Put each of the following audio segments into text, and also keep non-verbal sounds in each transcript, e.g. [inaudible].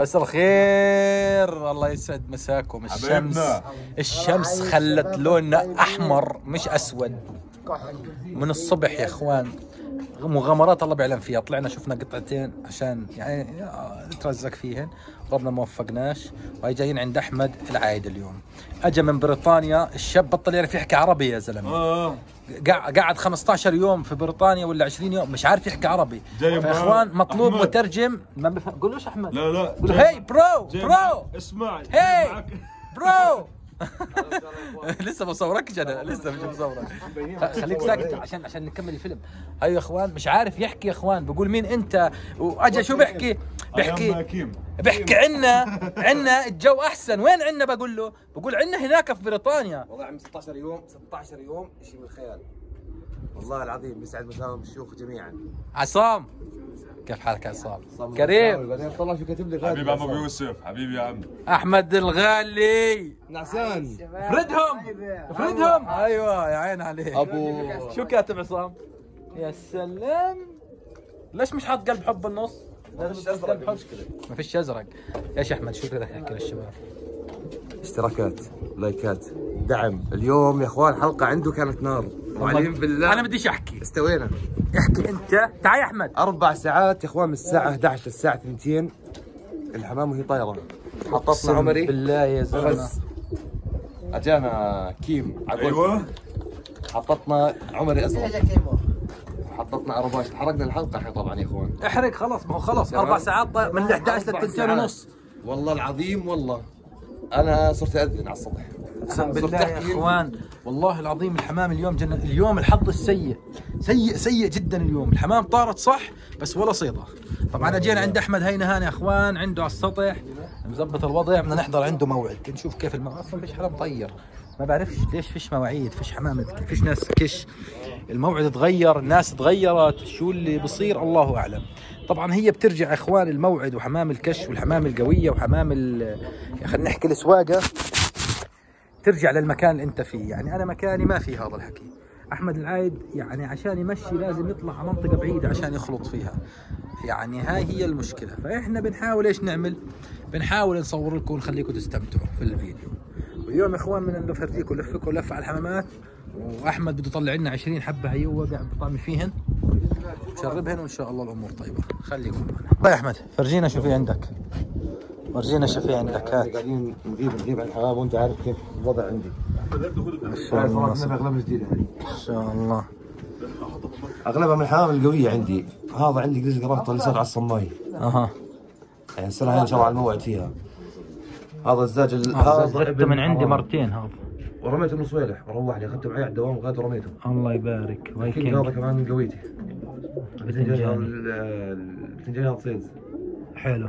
مساء الخير. الله يسعد مساكم. الشمس. الشمس خلت لوننا أحمر مش أسود. من الصبح يا إخوان. مغامرات الله بيعلم فيها. طلعنا شفنا قطعتين عشان يعني نترزق فيهن. ربنا ما وفقناش. وهي جايين عند أحمد العايد اليوم. اجى من بريطانيا الشاب بطل يعرف يحكي عربي يا زلمة. آه. قع- قعد 15 يوم في بريطانيا ولا 20 يوم مش عارف يحكي عربي. معاه إخوان مطلوب أحمد. مترجم. ما بفهم قولوش أحمد. لا لا. قول هي برو برو اسمع. هي برو [laughs] [laughs] لسه بصوركش أنا لسه مش بصورك خليك ساكت عشان عشان نكمل الفيلم. أيوه يا إخوان مش عارف يحكي يا إخوان. بقول مين أنت؟ وأجا شو بيحكي؟ ماكيم. بيحكي عنا عنا الجو أحسن. وين عنا؟ بقول له. بقول عنا هناك في بريطانيا. والله عم 16 يوم 16 يوم شيء من الخيال والله العظيم بيسعد مساهم الشيوخ جميعا. عصام. كيف حالك يا عصام كريم. بعدين طلع شو كاتب لي حبيبي عم أبو يوسف حبيبي يا عم. أحمد الغالي. نعسان. افردهم. افردهم. أيوه يا عين عليك. أبو. شو كاتب عصام؟ يا سلام. ليش مش حاط قلب حب بالنص؟ لازم يحط قلب حب؟ ما فيش أزرق. إيش أحمد شو بدك تحكي للشباب؟ اشتراكات لايكات دعم. اليوم يا أخوان حلقة عنده كانت نار. وعليم بالله أنا بديش أحكي. استوينا. احكي أنت. تعال يا أحمد. أربع ساعات يا أخوان من الساعة 11 للساعه 2 الحمام وهي طايرة. حطتنا عمري. بالله يا زلمة. أجانا كيم. عقول أيوه. حطتنا عمري ازرق حطتنا ارباش حرقنا الحلقة إحنا طبعا يا أخوان. احرق خلص ما هو خلص أربع ساعات من 11 أربع لل 2 ساعات. ونص والله العظيم والله. أنا صرت أذن على السطح اقسم بالله يا. إخوان والله العظيم الحمام اليوم جن... اليوم الحظ السيء سيء سيء جدا اليوم. الحمام طارت صح بس ولا صيدة. طبعا اجينا عند أحمد هينهان يا إخوان عنده على السطح مظبط الوضع بدنا نحضر عنده موعد. نشوف كيف الموعد. أصلا فيش حرام طير ما بعرفش ليش فيش مواعيد فيش حمام فيش ناس كش الموعد تغير الناس تغيرت شو اللي بصير؟ الله أعلم. طبعا هي بترجع إخوان الموعد وحمام الكش والحمام القوية وحمام. خلينا نحكي السواقه ترجع للمكان اللي أنت فيه. يعني أنا مكاني ما في هذا الحكي. أحمد العايد يعني عشان يمشي لازم يطلع على منطقة بعيدة عشان يخلط فيها. يعني هاي هي المشكلة. فإحنا بنحاول إيش نعمل؟ بنحاول نصور لكم ونخليكم تستمتعوا في الفيديو. واليوم يا اخوان بدنا نفرجيكم لفكم لفه على الحمامات. وأحمد بده يطلع لنا 20 حبة هي هو قاعد بطعم فيهن. نشربهن وإن شاء الله الأمور طيبة. خليكم معنا. طيب يا أحمد فرجينا شو في عندك. ورجينا شو في عندك. هات. قاعدين نغيب نغيب عن الحمام وأنت عارف كيف الوضع عندي. ما شاء الله. اغلبها جديده هذه ما شاء الله. اغلبها من الحمام القوية عندي. هذا عندي قريش قرابطه اللي صار على الصماي. أها. يعني السنة هاي إن شاء الله على الموعد فيها. هذا الزاج ال- هذا من عندي. مرتين هذا ورميته من صويلح وروح لي اخذته معي على الدوام وغاد ورميته الله يبارك كينج وايكينج هذا كمان من قويتي بتنجاني. البتنجان هذا صيد حلو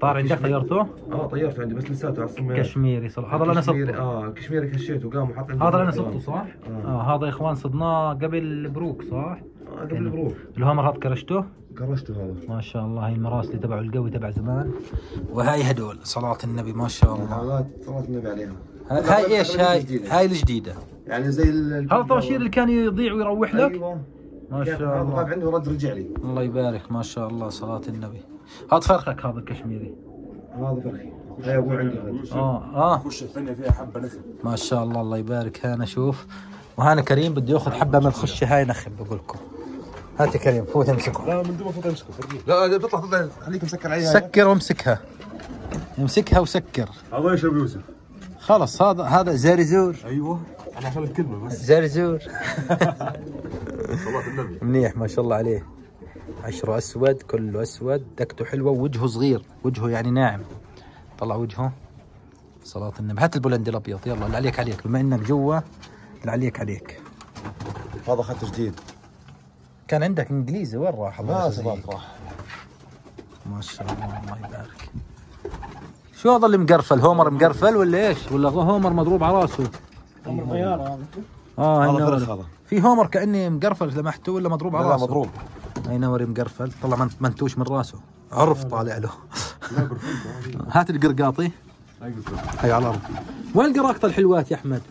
طار عندك طيرته؟ آه طيرته عندي بس لساته على الصماي كشميري صراحة هذا اللي أنا صدته آه كشميري كشيته وقام وحط هذا اللي أنا. صدته صح؟ آه. آه هذا يا إخوان صدناه قبل بروك صح؟ آه قبل البروف الهامر هذا كرشته؟ كرشته هذا. ما شاء الله هاي المراسلي تبعه القوي تبع زمان. وهاي هدول صلاة النبي ما شاء الله. صلاة النبي عليها ها- هاي إيش؟ هاي؟ هاي الجديدة. يعني زي ال- هذا الطباشير اللي كان يضيع ويروح لك؟ أيوه. ما شاء الله. عنده ورد رجع لي. الله يبارك ما شاء الله صلاة النبي. هذا فرخك هذا الكشميري. هذا فرخي. هاي أبوي عندي هذا. آه آه. خش الثانية فيها حبة نخل. ما شاء الله الله يبارك. هانا شوف وهانا كريم بده ياخذ حبة من الخشة هاي نخب بقول لكم. هات يا كريم فوت امسكه. لا من دون ما فوت امسكه لا لا بيطلع بيطلع خليك مسكر عليها سكر وامسكها. امسكها وسكر. هذا إيش ابو يوسف خلص هذا هذا زرزور أيوه. أنا عشان الكلمة بس. زرزور صلاة النبي. منيح ما شاء الله عليه. عشره أسود كله أسود. دكته حلوة ووجهه صغير. وجهه يعني ناعم. طلع وجهه. صلاة النبي. هات البولندي الأبيض. يلا اللي عليك عليك. بما إنك جوا اللي عليك عليك. هذا اخذته جديد. كان عندك إنجليزي وين راح الله؟ سبق راح. ما شاء الله الله يبارك. شو هذا اللي مقرفل؟ هومر مقرفل ولا إيش؟ ولا هومر مضروب على راسه؟ هومر طياره هذا آه هذا هاي فرخ. هذا. في هومر كأني مقرفل لمحته ولا مضروب على لا راسه؟ مضروب. اي نوري مقرفل طلع من- منتوش من راسه. عرف طالع له. [laughs] هات القرقاطي. هاي على الأرض. وين القراقطه الحلوات يا أحمد؟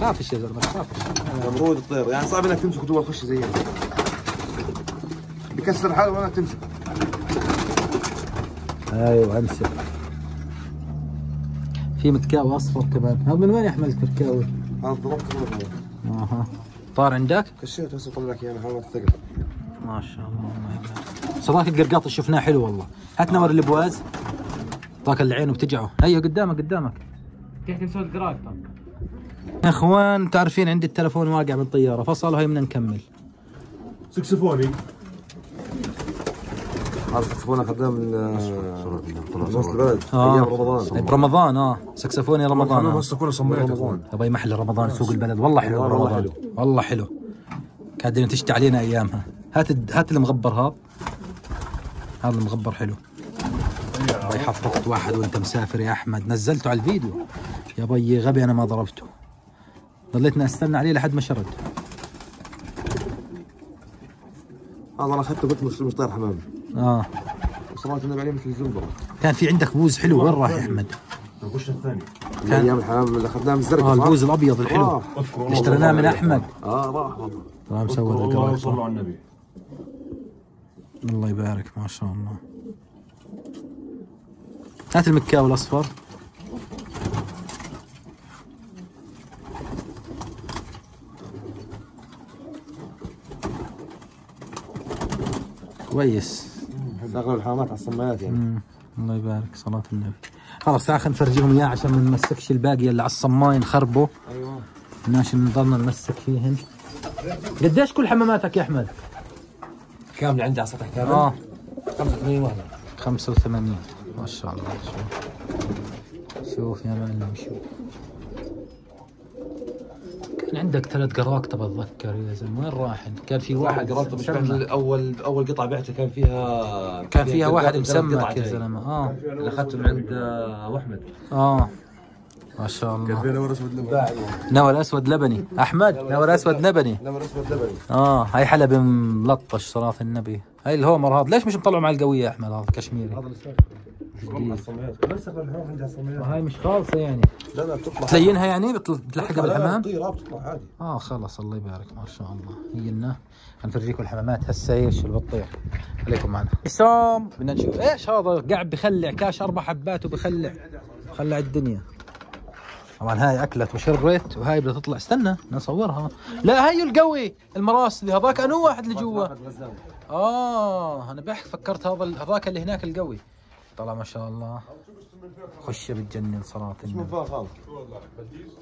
خافش يا زلمه خافش نمرود الطير يعني صعب إنك تمسكه جوا الخش زي هيك بكسر حاله وأنا تمسك. أيوه امسك في مكاوي أصفر كمان. هذا من وين يا أحمد المكاوي؟ هذا. ضربت أها. طار عندك؟ كشيت بس أطلع لك اياه حاول الثقل. ما شاء الله صراحة القرقاط اللي شفناه حلو والله. هات نور الابواز طاق العين وبتجعه. هيا قدامك قدامك. كيف تسوي القراءة يا أخوان تعرفين عندي التلفون واقع بالطيارة فصلوا هي بدنا نكمل. سكسفوني. هذا سكسفون اخذناه من من وسط البلد أيام رمضان. برمضان آه. سكسفوني رمضان. أنا آه. هسه كله صميت اخوان يبا محل رمضان سوق البلد. والله حلو والله رمضان حلو. والله حلو. قاعدين تشتي علينا ايامها هات هات المغبر هذا. هذا المغبر حلو. يبا حفظت واحد وانت مسافر يا أحمد. نزلته على الفيديو. يا بي غبي أنا ما ضربته. ضليتنا أستنى عليه لحد ما شرد. هذا أنا أخذته قلت مش مش طير حمام آه. وصلاه النبي عليه مثل الزنبره كان في عندك بوز حلو وين راح يا أحمد؟ القش الثاني. من أيام الحمام اللي أخذناه من الزرقاء آه؟ البوز الأبيض الحلو. آه. اشتريناه من أحمد. آه راح والله طبعا أذكر مسوي الله. وصلوا على النبي. الله يبارك ما شاء الله. هات المكاوي الأصفر. كويس. أغلب الحمامات على الصمايات يعني. مم. الله يبارك صلاة النبي. خلاص تعال خلينا نفرجيهم إياه عشان ما نمسكش الباقي اللي على الصماي نخربه أيوه. ماشي نضلنا نمسك فيهن قديش كل حماماتك يا أحمد؟ كامل عندي على سطح كامل. آه. 85 واحدة 85 ما شاء الله شوف. شوف يا معلم شوف. كان عندك ثلاث قراقطة بتذكر يا زلمة. وين راحن؟ كان في واحد مش مسمى. اول أول قطعة بعتها كان فيها كان فيها واحد ثلاث مسمك يا. زلمة. آه. اللي أخذته من عند آه، ابو أحمد. آه. ما شاء الله. فينا ورس باللبن نور أسود لبني. أحمد نور أسود لبني. لما أسود لبني. آه. هاي حلب ملطش صلاة النبي. هاي الهومر هذا ليش مش مطلعه مع القوية يا أحمد هذا كشميري؟ هذا هاي مش خالصة يعني. لا لا بتطلع تلينها يعني؟ بتل- بتلحقها بالحمام؟ بتطير آه، بتطلع عادي. آه خلص الله يبارك ما شاء الله. هي لنا حنفرجيكم الحمامات. هسه إيش اللي بتطير خليكم معنا. حسام بدنا نشوف. إيش هذا؟ قاعد بخلع. كاش أربع حبات وبخلع. خلع الدنيا. طبعا هاي اكلت وشرت وهاي بدها تطلع. استنى بدنا نصورها. لا هي القوي المراسلي. هذاك أنو واحد اللي جوا؟ آه أنا بحكي فكرت هذا ال- هذاك اللي هناك القوي. طلع ما شاء الله. خش بتجنن صلاة من النبي فوق خالص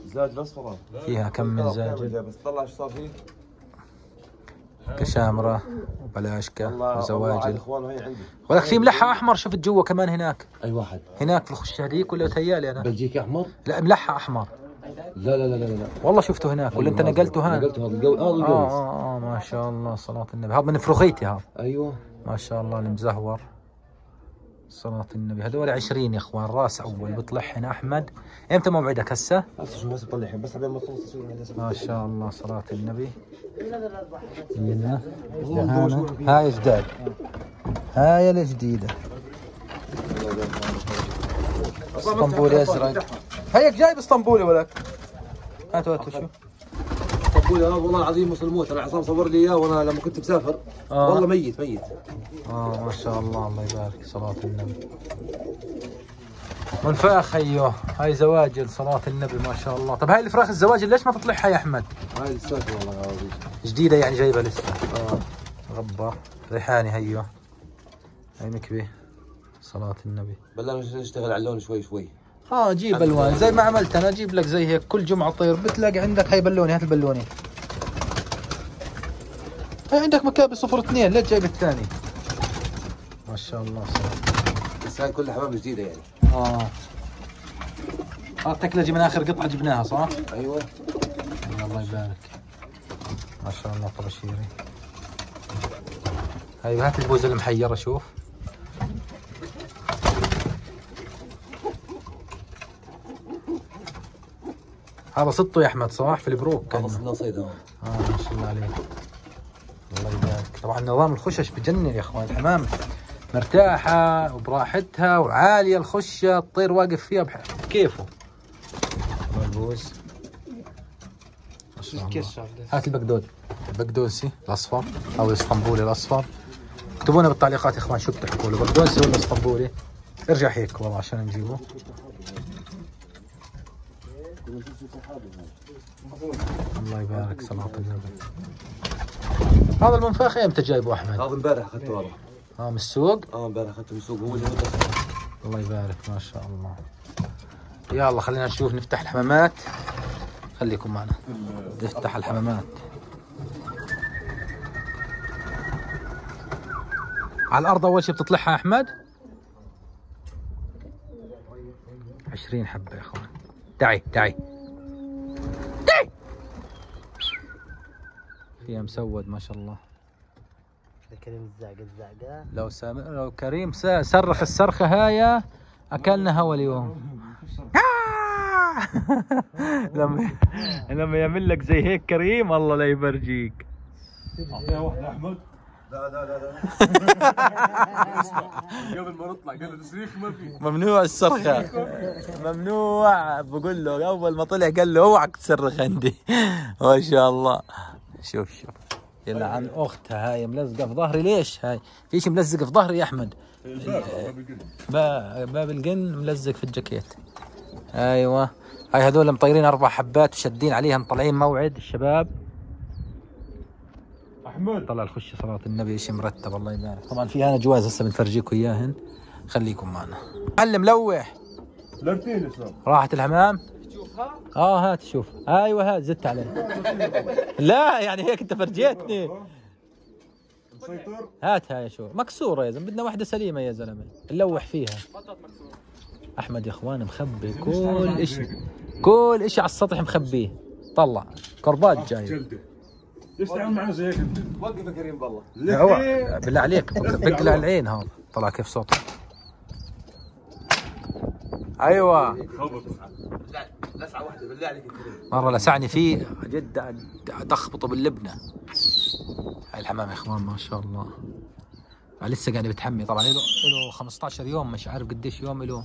زاج الاصفر فيها كم من زاجل بس طلع إيش صار فيه؟ كشامرة وبلاشكة الله الله على وزواجل إخوانه هي عندي. ولك في ملحة أحمر شفت جوا كمان هناك. أي واحد. هناك في الخش هذيك ولا تهيالي أنا. بلجيكي أحمر؟ لا ملحة أحمر. لا لا لا لا لا. والله شفته هناك ولا أنت أيوة، نقلته هان نقلته هذا الجو هذا آه, الجوز آه, آه ما شاء الله صلاة النبي. هذا من فروخيتي هذا. أيوه. ما شاء الله المزهور. صلاة النبي. هذول 20 يا إخوان راس أول. بيطلع هنا أحمد. إمتى موعدك هسه؟ هسه شو بس بطلع بس بعدين ما عندي ما شاء الله صلاة النبي. هنا. هاي جداد. هاي الجديدة. اسطنبولي ازرق هيك جايب اسطنبولي ولك هاتوا هاتوا شو؟ طبول هذا والله العظيم وصل أنا عصام صور لي إياه وأنا لما كنت مسافر. آه. والله ميت ميت. آه ما شاء الله الله يبارك صلاة النبي. منفاخ أيوه. هاي زواجل صلاة النبي ما شاء الله. طب هاي الفراخ الزواجل ليش ما تطلعها يا أحمد؟ هاي السالفه والله العظيم. جديدة يعني جايبها لسه. آه. غبة ريحاني هيو. هاي مكبي صلاة النبي. بلشنا نشتغل على اللون شوي شوي. آه جيب الوان. زي ما عملت أنا أجيب لك زي هيك كل جمعة طير. بتلاقي عندك هاي بلوني هات البلوني. هاي عندك مكابي صفر اثنين. ليش جايب الثاني؟ ما شاء الله. بس هاي كل حمام جديدة يعني. آه. آه تكلجي من آخر قطعة جبناها صح؟ أيوه. الله يبارك. ما شاء الله طبشيري هاي هات البوزه المحيرة شوف. هذا صدته يا أحمد صح في البروك خلص لنا صيد آه ما شاء الله عليك. الله يبارك. طبعا نظام الخشش بجنن يا إخوان الحمام مرتاحة وبراحتها وعالية الخشة الطير واقف فيها بح- بكيفه الله. هات البقدود البقدونسي الأصفر أو الإسطنبولي الأصفر. اكتبوا لنا بالتعليقات يا إخوان شو بتحكوا له بقدونسي ولا اسطنبولي ارجع هيك والله عشان نجيبه. الله يبارك صلاة النبي. هذا المنفاخ إمتى جايبه أحمد؟ هذا امبارح اخذته والله. آه من السوق؟ آه امبارح اخذته من السوق هو اللي الله يبارك ما شاء الله. يلا خلينا نشوف نفتح الحمامات. خليكم معنا. نفتح الحمامات. على الأرض أول شيء بتطلعها أحمد؟ 20 حبة يا أخوان. تعي تعي. تعي! فيها مسود ما شاء الله. كريم الزعقة الزعقة. لو سام... لو كريم س- صرخ الصرخة هاي أكلنا هوا اليوم. [laughs] آه! لما لما يعمل لك زي هيك كريم الله لا يبرجيك. اعطيها واحدة احمد قبل ما نطلع قال له تصريخ ما في. ممنوع الصرخة ممنوع. بقول له أول ما طلع قال له أوعك تصرخ عندي. [laughs] ما شاء الله. شوف شوف. يلعن أختها هاي ملزقة في ظهري. ليش هاي؟ في شيء ملزق في ظهري يا أحمد؟ با- باب القن ملزق في الجاكيت. أيوه. هاي هذول مطيرين أربع حبات وشادين عليها مطلعين موعد الشباب. احمد طلع الخش صلاة النبي شيء مرتب الله يبارك. طبعا في هنا جواز هسه بنفرجيكم إياهن. خليكم معنا. معلم لوح. لرتين اسلام راحت الحمام؟ آه هات شوف. أيوه هات زدت عليه. لا يعني هيك أنت فرجيتني. مسيطر. هات هاي شو مكسورة يا زلمة. بدنا واحدة سليمة يا زلمة. نلوح فيها. أحمد يا إخوان مخبي كل شيء كل شيء على السطح مخبيه. طلع. كربات جاي. جلده ليش تعمل معنا زي هيك انت؟ وقف يا كريم بالله. اوعى [laughs] بالله عليك بقلع العين هذا. طلع كيف صوته؟ أيوه. لسعه واحدة بالله عليك يا كريم. مرة لسعني فيه جد تخبطه باللبنة. هاي الحمام يا إخوان ما شاء الله. لسه قاعد بتحمي. طبعا له له 15 يوم مش عارف قديش يوم له.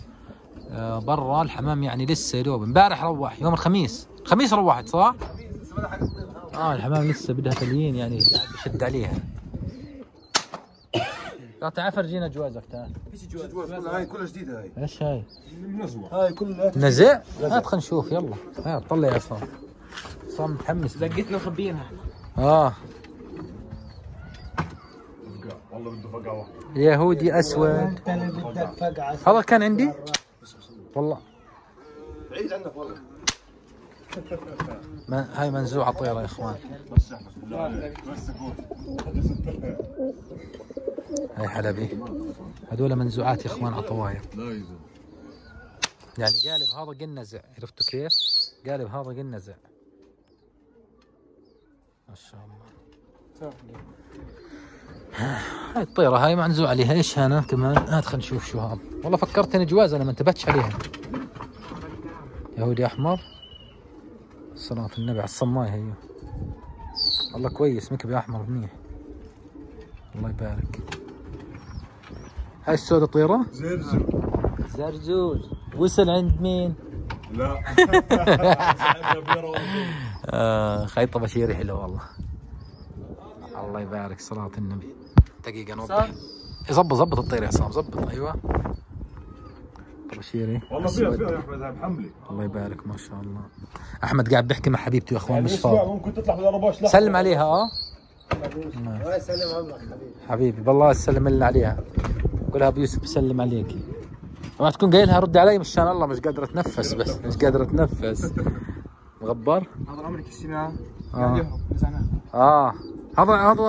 آه برا الحمام يعني لسه يا دوب. امبارح روح يوم الخميس. الخميس روحت صح؟ آه الحمام لسه بدها تليين يعني. قاعد بشد عليها. [coughs] لا تعال فرجينا جوازك تعال جواز. كلها هاي كلها جديدة هاي. إيش هاي؟ منزوه هاي كلها نزع؟ هات خلينا نشوف يلا. هات طلع يا عصام عصام متحمس. زقتنا مخبيينها آه. والله بده فقعه واحدة يهودي أسود. كان بدك فقعة. هذا كان عندي؟ والله. بعيد عنك والله. ما هاي منزوعه طيره يا إخوان. هاي حلبي. هذول منزوعات يا إخوان زلمه يعني قالب هذا قنزع عرفتوا كيف؟ قالب هذا قنزع ما شاء الله. هاي الطيرة هاي منزوع عليها. إيش هنا كمان؟ هات خلينا نشوف شو هذا. والله فكرتني جواز أنا ما انتبهتش عليها. يهودي أحمر. صلاة النبي على الصماي هي. والله كويس مكبي أحمر منيح. الله يبارك. هاي السودة طيرة؟ زرزر. زرزوز وصل عند مين؟ لا. [laughs] آه خيطة بشيري حلو والله. الله يبارك صلاة النبي. دقيقة نوضح. زبط زبط الطير يا عصام زبط أيوه. بشيري. والله فيها فيها يا احمد هاي محمله الله يبارك ما شاء الله. أحمد قاعد بيحكي مع حبيبته يا اخوان يعني مش فاضي ممكن تطلع بالارباش لا. سلم عليها آه؟ الله يسلم عمرك حبيبي. حبيبي بالله سلم لنا عليها. قولها أبو يوسف بسلم عليك ما تكون قايلها رد علي مشان الله مش قادر اتنفس بس مش قادر اتنفس مغبر؟ هذا عمرك السماع آه. آه. هذا هذا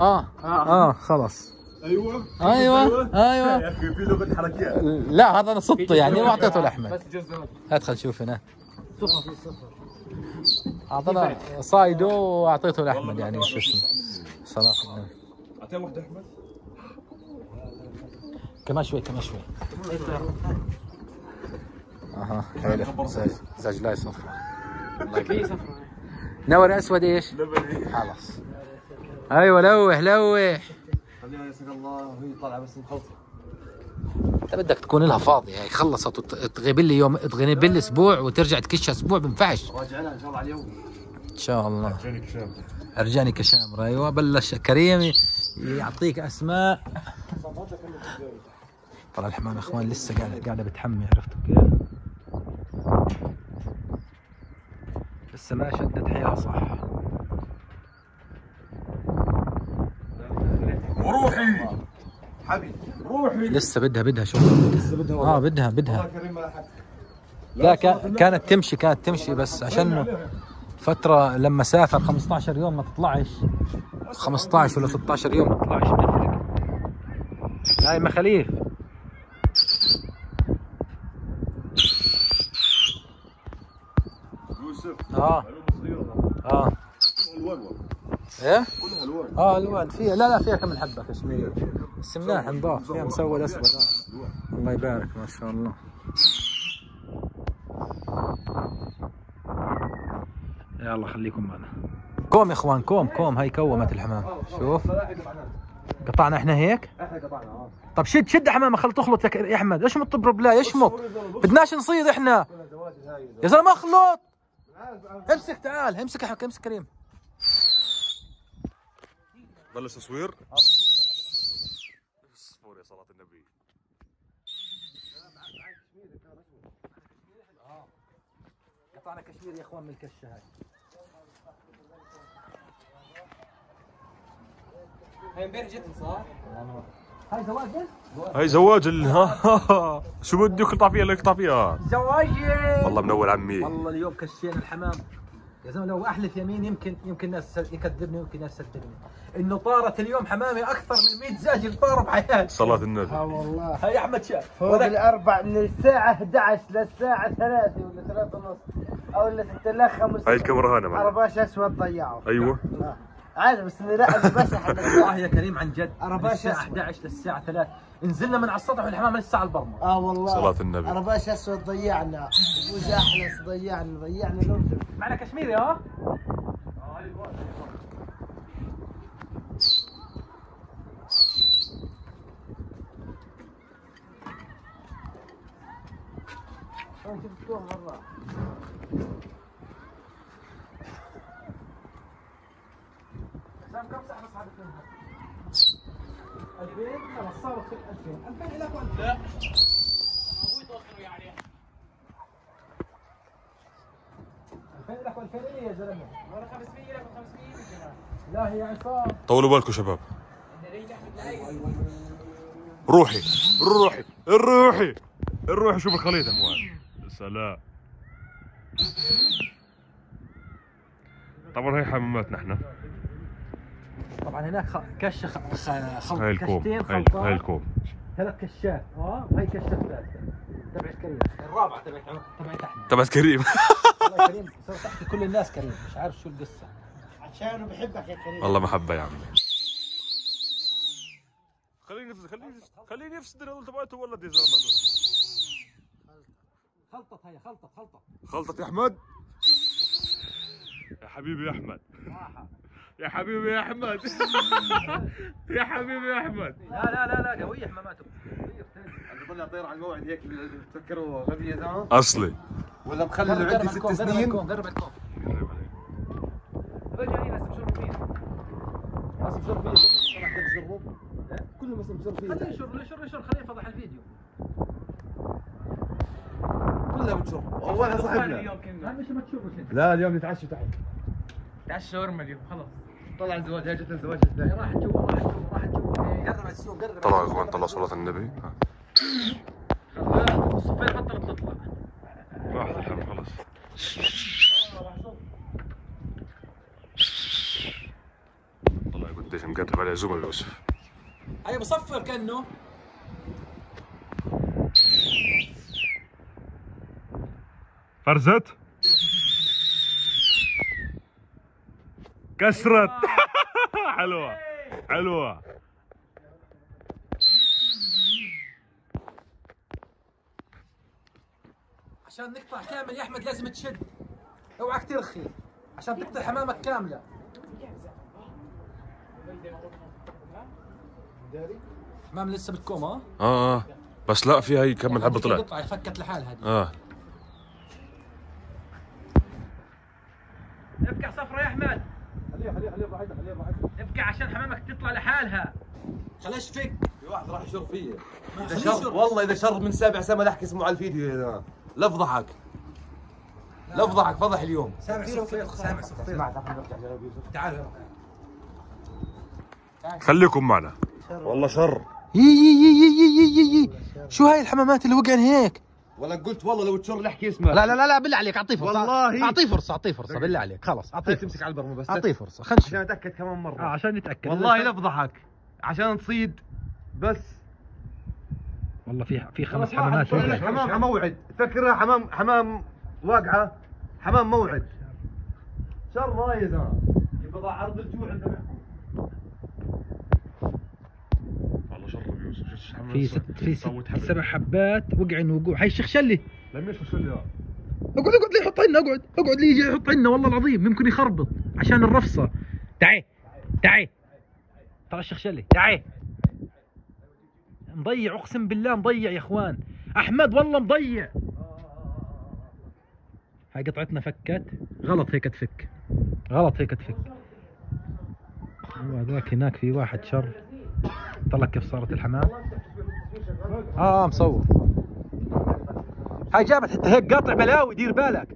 آه. آه خلاص. أيوه. أيوه. أيوه. يا أخي في لغة حركات لا هذا أنا صدته يعني واعطيته لأحمد. بس جزء هات خل نشوف هنا. أعطينا صايده وأعطيته لأحمد يعني شو اسمه. صلاة النبي اعطيها واحدة أحمد. كمان شوي كمان شوي. أها حلو. زج زج لا يصفر في صفرة نور اسود إيش؟ خلاص. أيوه لوح لوح. الله وهي طالعة بس مخلصه أنت بدك تكون لها فاضية هي خلصت وت- تغيب لي يوم تغيب لي أسبوع وترجع تكشها أسبوع بنفعش. راجع لها إن شاء الله على اليوم. إن شاء الله. جانك شام أرجاني كشامرة أيوه بلش كريم يعطيك أسماء. طلع الحمام يا أخوان لسه قاعدة قاعدة بتحمي عرفتوا كيف؟ لسه ما شدت حيلها صح. وروحي حبيبي روحي. لسه بدها بدها شوف لسه بدها آه بدها بدها لا كا- كانت تمشي كانت تمشي بس عشان فترة لما سافر 15 يوم ما تطلعش. 15 ولا 16 يوم ما تطلعش. بتفرق هاي مخاليف. يوسف. آه. آه. الوان إيه؟ كلها الوان آه ألوان. فيها لا لا فيها كم حبة كشميرية بس مناح نضاف. فيها مسود اسود آه. الله يبارك ما شاء الله. يلا خليكم معنا. كوم يا إخوان كوم كوم هاي كومت الحمام. شوف. قطعنا إحنا هيك؟ طب شد شد يا حمامه خل تخلط يا ك- يا أحمد. اشمط بروبلاي اشمط بدناش نصيد إحنا. يا زلمة اخلط. امسك تعال. امسك امسك كريم. بلش تصوير. صفور يا صلاة النبي. قطعنا كشمير يا اخوان من الكشة هاي. هاي امبارح جت صح؟ هاي زواج هاي زواج ال ها [laughs] شو بدك أقطع فيها اللي فيها؟ زواجي! والله منور عمي. والله اليوم كشينا الحمام. يا زلمة لو أحلف يمين يمكن يمكن ناس يكذبني يمكن ناس تصدقني إنه طارت اليوم حمامي أكثر من 100 زاجل طاروا بحياتي. صلاة النبي. آه والله. هاي أحمد شاف فوق الأربع من الساعة 11 للساعة 3 ولا 3 ونص أو اللي 6 ل 5 هاي الكاميرا هنا معنا. عرباش أسود ضيعوا أيوه. آه. عادي بس اني لا بمسح [laughs] والله يا كريم عن جد من عرباش الساعة أسود. 11 للساعه 3 نزلنا من على السطح والحمام لسه على البرمة. آه والله. صلاة النبي. عرباش أسود ضيعنا. ابو احلس ضيعنا؟ ضيعنا الاردن معنا كشميري ها؟ لا هي عصام طولوا بالكم شباب. روحي روحي روحي روحي شوف الخليط يا أخوان. يا سلام. طبعا هي حماماتنا إحنا. طبعا هناك خ... كشه خ... خ... خلط هاي الكوم كشتين هاي, الكوم ثلاث كشات آه وهي كشه ثالثة. تبعت كريم. الرابعه تبعت تبعت أحمد. تبعت كريم. والله كريم. صار تحكي كل الناس كريم. مش عارف شو القصة. عشان بحبك يا كريم. والله محبة يا عمي. خليني نفسد خليني خليني نفسد هذول تبعته ولد يا زلمة. خلطت هي خلطت خلطت خلطة يا أحمد. يا حبيبي يا أحمد. يا حبيبي يا أحمد. [laughs] يا حبيبي يا أحمد. لا لا لا لا قويه حماماته طلع طير على الموعد هيك تفكروا غبي يا زلمة. أصلي. ولا مخلي له عندي ست سنين. قرب الكوم رجع هنا بس مشروب فيه. بس بشر فيه. كله بس بشر فيه. خليه يشر يشر يشر خليه يفضح الفيديو. كلها بتشوف اولها صاحبنا. لا اليوم نتعشى تحت. تعال شاورما اليوم خلص طلع الزواج جت الزواج راحت جوا راحت جوا راحت جوا قرب على السوق قرب طلعوا يا اخوان طلعوا صلاة النبي. الصفين بطلت تطلع. راحت الحمد خلص والله قديش مقرب عليه زمر يوسف. هي بصفر كأنه. فرزت؟ كسرت. [laughs] حلوة. حلوة. عشان نقطع كامل يا أحمد لازم تشد. أوعك ترخي عشان تقطع حمامك كاملة. حمام لسه بالكوم ها؟ آه آه. بس لا في هي كم حبة طلعت. قطعه فكت لحالها هذه آه. ابكع صفرة يا أحمد. خليها خليها خليها براحتها خليها براحتها. ابكع عشان حمامك تطلع لحالها. خلاش فك واحد راح يشر فيه إذا شر والله إذا شر من سابع سما لحق اسمه على الفيديو يا جماعة لا. افضحك لا افضحك فضح اليوم. سامع صفير سامع صفير. تعال. خليكم معنا. والله شر. يي يي يي يي يي يي يي شو هاي الحمامات اللي وقعن هيك؟ ولا قلت والله لو تشر لحكي اسمه. لا لا لا لا بالله عليك أعطيه فرصة. والله. أعطيه فرصة أعطيه فرصة بالله عليك. خلاص أعطيه فرصة. تمسك على البرمة بس. أعطيه فرصة خلينا عشان أتأكد كمان مرة. آه عشان نتاكد والله لا أفضحك. عشان تصيد بس. والله في في خمس حمامات. حمام موعد. فكرها حمام حمام واقعة. حمام موعد. شر يا زلمه يفضح عرض الجوع عندنا والله شر بيوسف شو حمام في ست في ست. سبع حبات. وقعن وقوع هاي الشيخ شلي. لم يشوف شو اللي اقعد أقعد لي يحط عنا اقعد أقعد لي يجي يحط عنا والله العظيم يمكن يخربط عشان الرفصة. تعي تعي. ترى الشيخ شلي. تعي. مضيع أقسم بالله مضيع يا إخوان. أحمد والله مضيع. هاي قطعتنا فكت. غلط هيك تفك. غلط هيك تفك. وهذاك هناك في واحد شر. طلع كيف صارت الحمام؟ آه مصور. هاي جابت حتى هيك قاطع بلاوي دير بالك.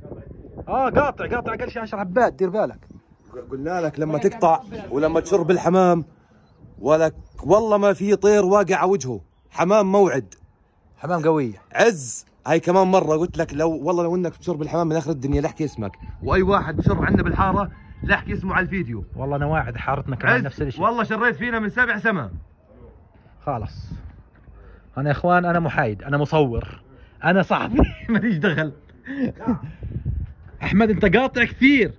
آه قاطع قاطع أقل شيء 10 حبات دير بالك. قلنا لك لما تقطع ولما تشر بالحمام ولك والله ما في طير واقع على وجهه. حمام موعد. حمام قويه عز. هاي كمان مرة قلت لك لو والله لو إنك بتشر بالحمام من آخر الدنيا لا أحكي اسمك. وأي واحد بشر عندنا بالحارة لا احكي اسمه على الفيديو. والله أنا واعد حارتنا كمان نفس الشيء والله شريت فينا من سبع سما خلاص. أنا يا إخوان أنا محايد أنا مصور. أنا صاحبي. [laughs] ماليش دخل. [laughs] أحمد أنت قاطع كثير.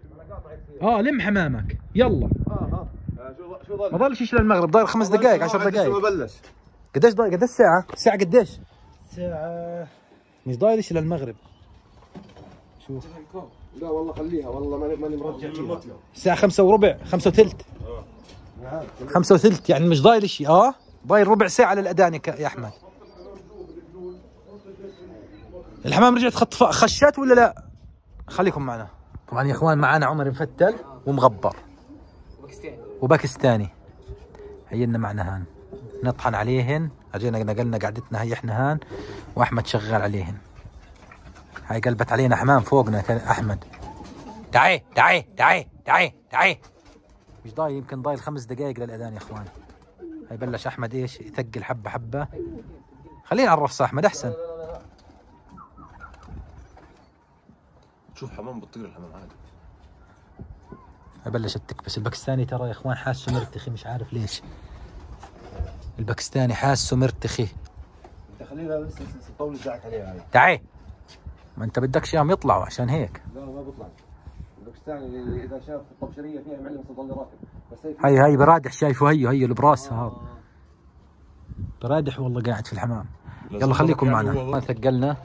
آه لم حمامك. يلا. آه آه شو شو ظل ما ضلش يشيل المغرب ضايل خمس دقائق عشر دقائق بلش. قديش ضايل قديش ساعة؟ ساعة قديش؟ ساعة. مش ضايل يشيل المغرب. شوف. لا والله خليها والله ماني ماني مرجع فيها. الساعة خمسة وربع خمسة وثلث. خمسة وثلث يعني مش ضايل شيء آه ضايل ربع ساعة ك- يا أحمد. الحمام رجعت خطف خشات ولا لا؟ خليكم معنا. طبعا يا إخوان معنا عمر مفتل ومغبر. وباكستاني. هينا معنا هان. نطحن عليهن. أجينا نقلنا قعدتنا هي إحنا هان. وأحمد شغال عليهن. هاي قلبت علينا حمام فوقنا أحمد. تعي تعي تعي تعي تعي مش ضايل يمكن ضايل خمس دقائق للأذان يا إخوان. هاي بلش أحمد إيش؟ يثقل حبة حبة. خلينا على الرفصه أحمد أحسن. شوف حمام؟ بتطير الحمام عادي. بلشت تكبس الباكستاني ترى يا إخوان حاسه مرتخي مش عارف ليش. الباكستاني حاسه مرتخي. انت خليها بس طول الزعك عليها هاي. تعي ما انت بدكش اياهم يطلعوا عشان هيك. لا ما بيطلع الباكستاني إذا شاف الطبشريه فيها معلم تضل راكب بس هاي هاي برادح شايفه هي هي براسها هذا. برادح والله قاعد في الحمام. يلا خليكم معنا. ما ثقلنا.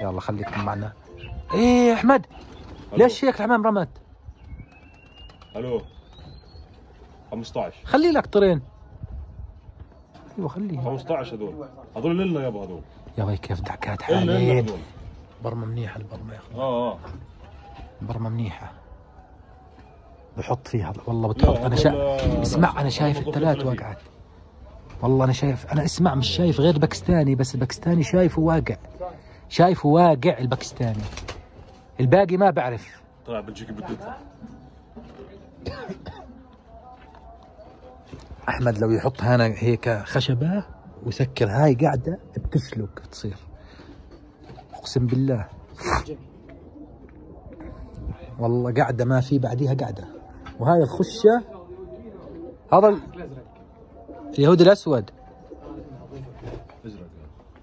يلا خليكم معنا. إيه أحمد ليش هيك الحمام رمت؟ ألو. 15 خلي لك طرين. أيوه خليه 15 هذول. هذول لنا يابا هذول. يا وي كيف دعكات حالين هذول. برمة منيحة البرمة يا اخوان آه آه. برمة منيحة. بحط فيها والله بتحط. أنا شا... اسمع أنا شايف الثلاث وقعت والله أنا شايف أنا اسمع مش شايف غير باكستاني بس الباكستاني شايفه واقع. شايفه واقع الباكستاني. الباقي ما بعرف. طلع بلجيكي بدتها [laughs] أحمد لو يحط هنا هيك خشبة ويسكر هاي قاعدة بتسلك بتصير. أقسم بالله. والله قاعدة ما في بعديها قاعدة. وهاي الخشة هذا ال- اليهودي الأسود. ازرق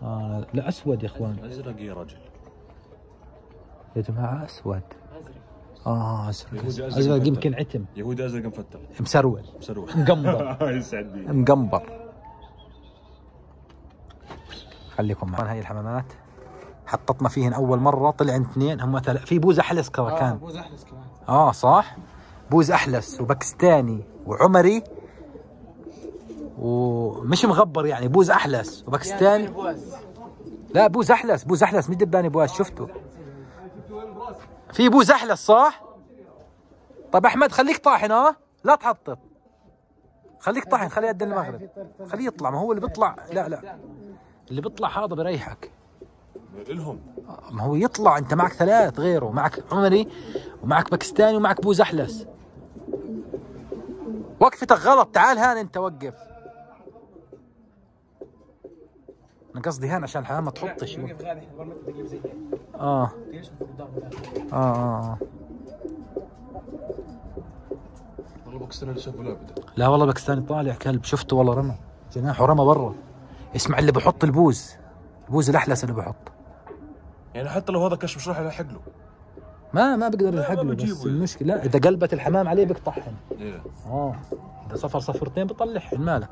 آه لا أسود يا إخوان. أزرق يا رجل. يا جماعة أسود. آه ازرق يهودي أزرق أزرق. يمكن عتم. يهودي أزرق مفتح مسرول. مسروح مقنبر. [laughs] يسعد بي مقنبر. خليكم معنا. هاي الحمامات. حطتنا فيهن أول مرة طلع اثنين. هم ثلاث في بوز أحلس كمان. كان بوز أحلس كمان. آه صح؟ بوز أحلس وباكستاني وعمري ومش مغبر يعني. بوز أحلس وباكستاني. بوز. لا بوز أحلس. بوز أحلس. مش دباني بواز شفته. في بوز احلس صح؟ طيب أحمد خليك طاحن آه لا تحطط. خليك طاحن خليه يد المغرب خليه يطلع ما هو اللي بيطلع لا لا. اللي بيطلع هذا بريحك الهم ما هو يطلع أنت معك ثلاث غيره معك عمري ومعك باكستاني ومعك بوز احلس وقفتك غلط تعال هان أنت وقف. أنا قصدي هان عشان الحمام ما تحطش. هيك آه. آه آه, آه. والله باكستاني لابد لا والله باكستاني طالع كلب. شفته والله رمى. جناحه رمى برا. اسمع اللي بحط البوز. البوز الاحلس اللي بحط. يعني حتى لو هذا كشف مش راح يلحق له. ما ما بقدر يلحق ما له بس بجيبه. المشكلة لا إذا قلبت الحمام عليه بيقطعهن إيه. آه. إذا صفر صفرتين بطلعهن ماله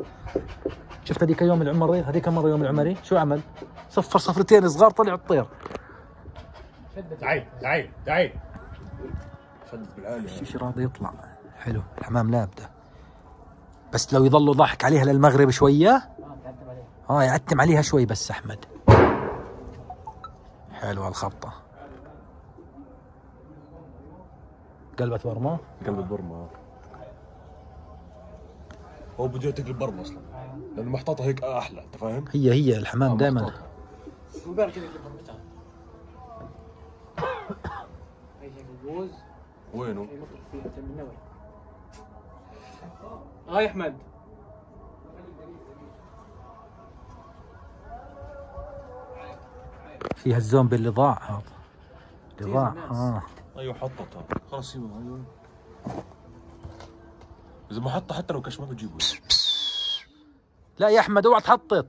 شفت هذيك يوم العمري هذيك مرة يوم العمري شو عمل؟ صفر صفرتين صغار طلع الطير. تعال تعال تعال شدت بالعالي شي راضي؟ يطلع. حلو. الحمام لابدة. بس لو يضلوا ضحك عليها للمغرب شوية. آه يعتم عليها شوي بس أحمد. حلوة الخبطة. قلبت برما قلب البرمة هو بده تقلب برمة أصلا. لأنه محطوطة هيك أحلى أنت فاهم؟ هي هي الحمام دائما وبارك كذا البوز وينه؟ هاي أحمد. فيها الزومبي اللي ضاع هذا. اللي ضاع آه. أيوه حطتها خلاص سيبه أيوه. إذا ما حطها حتى لو كش ما بتجيبه لا يا أحمد أوعى تحطط.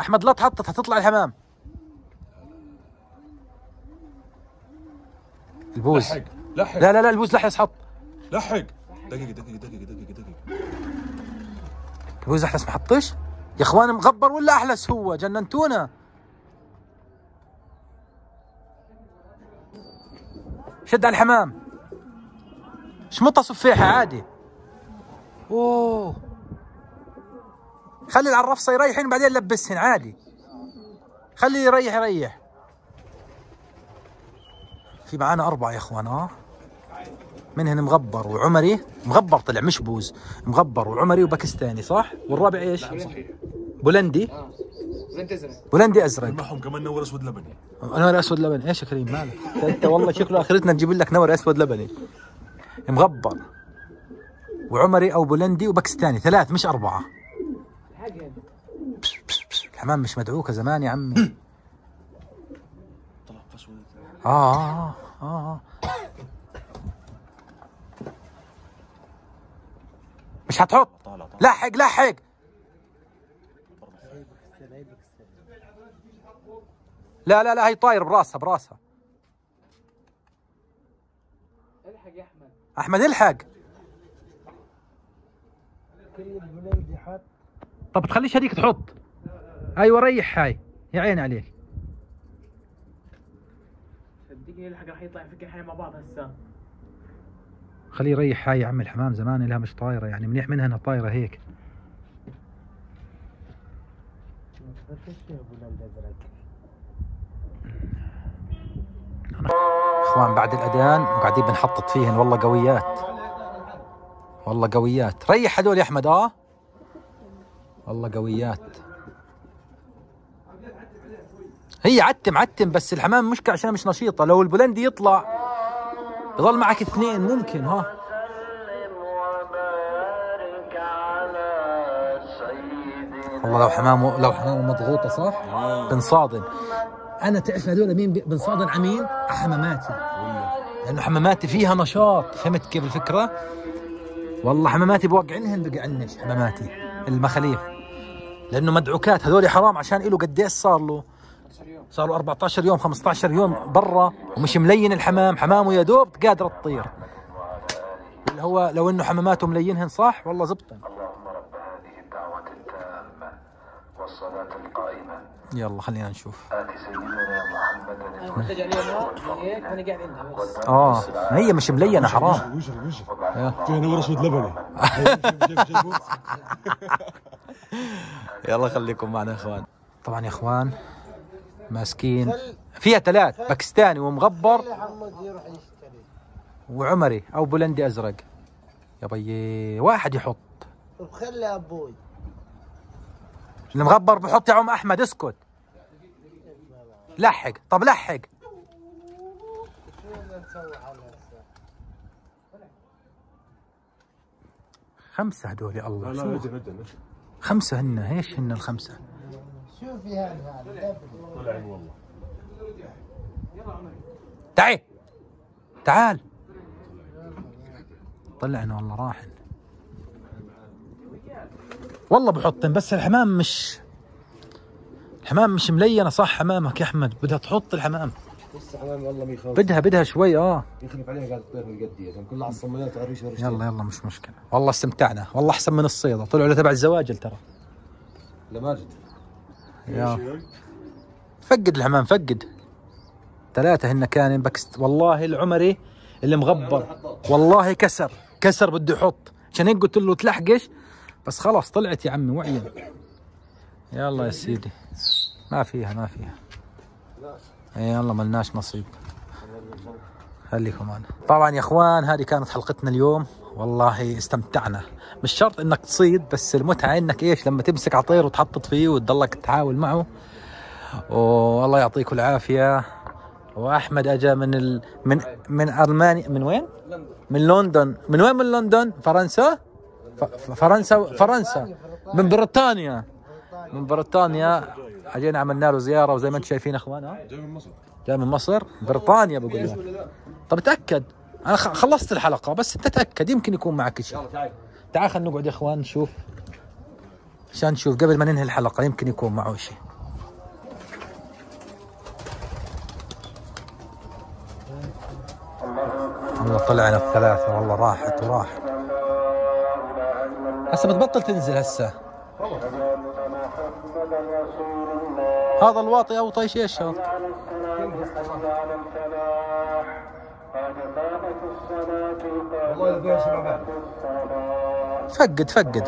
أحمد لا تحطط هتطلع الحمام. البوز. لحق لحق لا لا لا البوز لحس حط. لحق دقيقة دقيقة دقيقة دقيقة دقيقة. البوز احلس ما حطش يا إخوان مغبر ولا احلس هو جننتونا. شد على الحمام. شمطها سفيحة عادي. أوه. خلي العرفصة يريحين وبعدين لبسهن عادي. خلي يريح يريح. في معانا أربعة يا إخوان آه منهن مغبر وعمري. مغبر طلع مش بوز. مغبر وعمري وباكستاني صح؟ والرابع إيش؟ بولندي. زين تزرع بولندي أزرق. معهم كمان نور أسود لبني. نور أسود لبني. إيش يا كريم؟ مالك؟ أنت والله شكله آخرتنا نجيب لك نور أسود لبني. مغبر. وعمري أو بولندي وباكستاني. ثلاث مش أربعة. حاجة الحمام مش مدعوكه زمان يا عمي. آه آه آه, آه. مش هتحط. طالع طالع لحق لحق لا لا لا هي طاير براسها براسها. الحق يا أحمد. أحمد الحق. طب تخليش هذيك تحط. أيوه ريح هاي. يا عيني عليك. صدقني الحق راح يطلع فكر إحنا مع بعض هسه. خليه يريح هاي يا عم الحمام. زمان لها مش طايرة يعني منيح منها إنها طايرة هيك ما تفتش يا بلند ازرق إخوان بعد الأذان وقاعدين بنحطط فيهن. والله قويات. والله قويات. ريح هذول يا أحمد آه؟ والله قويات. هي عتم عتم بس الحمام مشكلة عشان مش نشيطة. لو البولندي يطلع يظل معك اثنين ممكن ها؟ والله لو حمامه لو حمامه مضغوطة صح؟ بنصادن أنا تعرف هذول مين بنصادن على مين؟ على حماماتي. لأنه حماماتي فيها نشاط. فهمت كيف الفكرة؟ والله حماماتي بوقعنهن بقعنش حماماتي. المخاليف. لأنه مدعوكات هذول حرام عشان له قديش صار له. صار له 14 يوم 15 يوم برا ومش ملين الحمام. حمامه يا دوب قادره تطير. اللي هو لو إنه حماماته ملينهن صح والله زبطن يلا خلينا نشوف. آه هي مش ملينة حرام. فيها نور اسود لبني. يلا خليكم معنا يا إخوان. طبعا يا إخوان ماسكين. فيها ثلاث باكستاني ومغبر خلي وعمري أو بولندي أزرق. يا بيي واحد يحط. وخلي أبوي. المغبر بحط يا عم أحمد اسكت. لحق. طب لحق؟ خمسة هدول يا الله. لا لا خمسة هن إيش هن الخمسة؟ شوفي هذا. طلع والله. تعال. تعال طلعنا والله راحن والله بحطن بس الحمام مش الحمام مش ملينة صح حمامك يا أحمد؟ بدها تحط الحمام. لسه حمام والله ما يخاف بدها بدها شوي آه. يخلف عليها قاعد تطير من قدي يعني كلها على الصميات عريش ورش يلا يلا مش مشكلة. والله استمتعنا. والله أحسن من الصيده طلعوا تبع الزواجل ترى. لماجد يا. فقد الحمام فقد. ثلاثة هن كان بكست والله العمري اللي مغبر. والله كسر. كسر بده يحط. عشان هيك قلت له تلحقش؟ بس خلاص طلعت يا عمي وعين يلا يا سيدي. ما فيها ما فيها. يلا ملناش نصيب. خليكم معنا. طبعا يا أخوان هذه كانت حلقتنا اليوم. والله استمتعنا. مش شرط إنك تصيد بس المتعة إنك إيش لما تمسك عطير وتحطط فيه وتضلك تحاول معه. والله يعطيكم العافية. وأحمد أجا من ال... من من ألمانيا. من وين؟ من لندن. من وين من لندن؟ فرنسا؟ فرنسا فرنسا. من بريطانيا. من بريطانيا. اجينا عملنا له زيارة وزي ما أنتم شايفين اخوان ها جاي من مصر. جاي من مصر. بريطانيا بقول لك. طب تأكد. أنا خلصت الحلقة بس انت تاكد يمكن يكون معك شيء. تعال خلينا نقعد يا أخوان نشوف. عشان نشوف قبل ما ننهي الحلقة يمكن يكون معه شيء. والله طلعنا الثلاثة. والله راحت وراحت. هسه بتبطل تنزل هسه. هذا الواطي أو طيش إيش هذا؟ فقد فقد.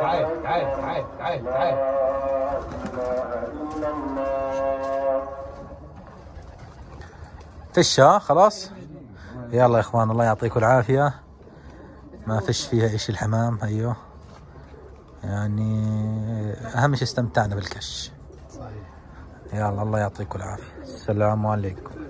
تعال تعال تعال تعال تعال فش ها خلاص. يلا يا إخوان الله يعطيكم العافية. ما فيش فيها إيش الحمام أيوه. يعني أهم شيء استمتعنا بالكش. يلا الله يعطيكم العافية. السلام عليكم.